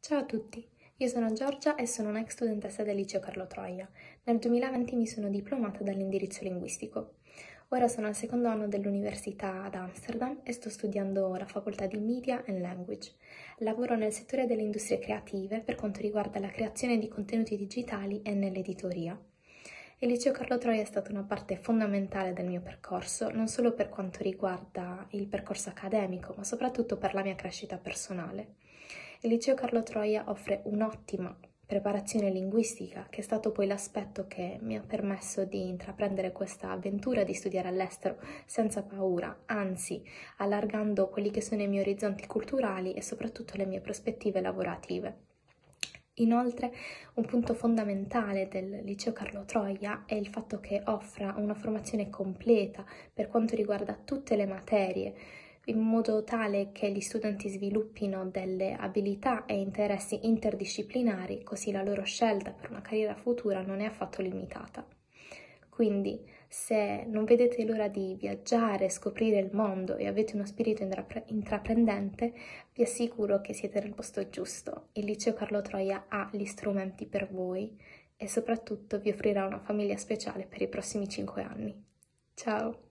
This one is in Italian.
Ciao a tutti, io sono Giorgia e sono un'ex studentessa del liceo Carlo Troia. Nel 2020 mi sono diplomata dall'indirizzo linguistico. Ora sono al secondo anno dell'università ad Amsterdam e sto studiando la facoltà di Media and Language. Lavoro nel settore delle industrie creative per quanto riguarda la creazione di contenuti digitali e nell'editoria. Il liceo Carlo Troia è stata una parte fondamentale del mio percorso, non solo per quanto riguarda il percorso accademico, ma soprattutto per la mia crescita personale. Il liceo Carlo Troia offre un'ottima preparazione linguistica, che è stato poi l'aspetto che mi ha permesso di intraprendere questa avventura di studiare all'estero senza paura, anzi allargando quelli che sono i miei orizzonti culturali e soprattutto le mie prospettive lavorative. Inoltre, un punto fondamentale del liceo Carlo Troia è il fatto che offra una formazione completa per quanto riguarda tutte le materie, in modo tale che gli studenti sviluppino delle abilità e interessi interdisciplinari, così la loro scelta per una carriera futura non è affatto limitata. Quindi, se non vedete l'ora di viaggiare, scoprire il mondo e avete uno spirito intraprendente, vi assicuro che siete nel posto giusto. Il liceo Carlo Troia ha gli strumenti per voi e soprattutto vi offrirà una famiglia speciale per i prossimi 5 anni. Ciao!